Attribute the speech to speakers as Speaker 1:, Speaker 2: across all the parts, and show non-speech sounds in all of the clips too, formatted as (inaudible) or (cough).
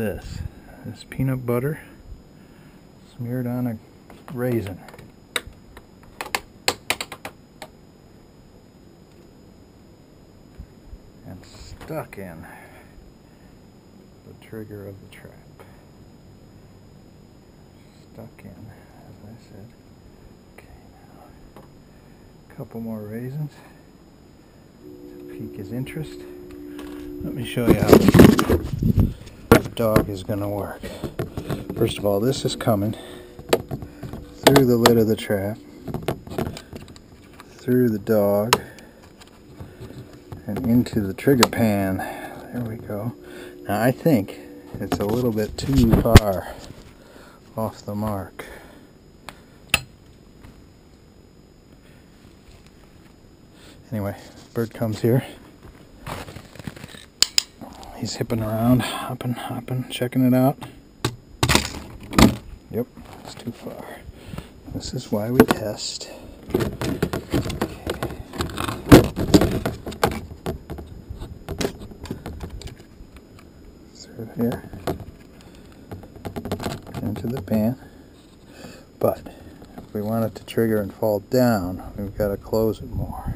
Speaker 1: this. This peanut butter smeared on a raisin. And stuck in the trigger of the trap. Stuck in, as I said. Okay, now a couple more raisins to pique his interest. Let me show you how dog is going to work. First of all, this is coming through the lid of the trap, through the dog, and into the trigger pan. There we go. Now I think it's a little bit too far off the mark. Anyway, bird comes here. He's hipping around, hopping, hopping, checking it out. Yep, it's too far. This is why we test. Through here into the pan. But if we want it to trigger and fall down, we've got to close it more.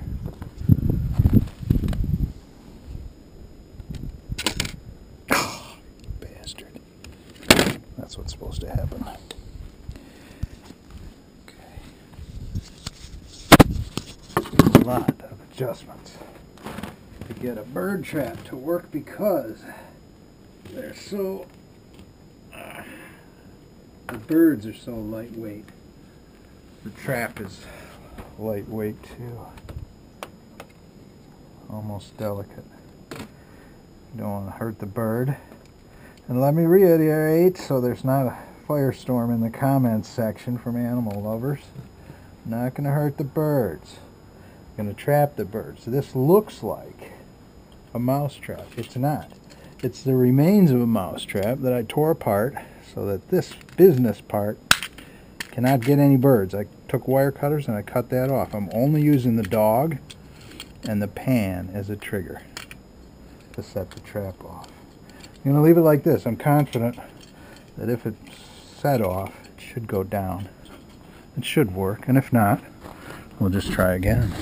Speaker 1: That's what's supposed to happen. Okay. A lot of adjustments to get a bird trap to work because they're so. Uh, the birds are so lightweight. The trap is lightweight too. Almost delicate. Don't want to hurt the bird. And let me reiterate so there's not a firestorm in the comments section from animal lovers. Not going to hurt the birds. Going to trap the birds. This looks like a mouse trap. It's not. It's the remains of a mouse trap that I tore apart so that this business part cannot get any birds. I took wire cutters and I cut that off. I'm only using the dog and the pan as a trigger to set the trap off. I'm going to leave it like this. I'm confident that if it's set off, it should go down. It should work, and if not, we'll just try again.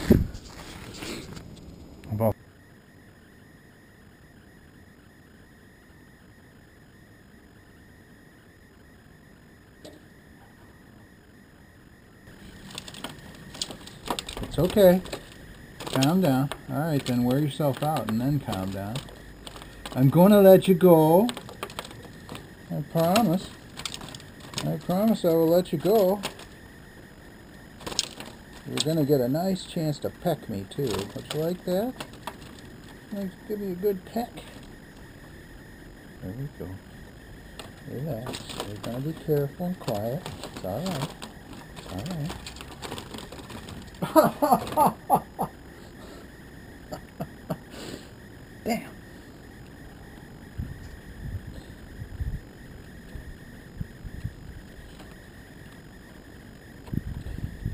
Speaker 1: It's okay. Calm down. Alright, then wear yourself out and then calm down. I'm going to let you go. I promise. I promise I will let you go. You're going to get a nice chance to peck me, too. Don't you like that? Like, give me a good peck. There we go. Relax. You're going to be careful and quiet. It's alright. Alright. (laughs) Damn.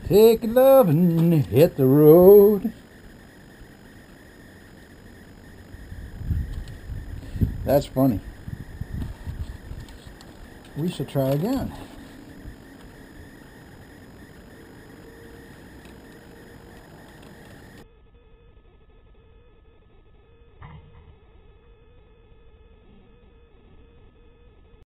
Speaker 1: Take love and hit the road. That's funny. We should try again.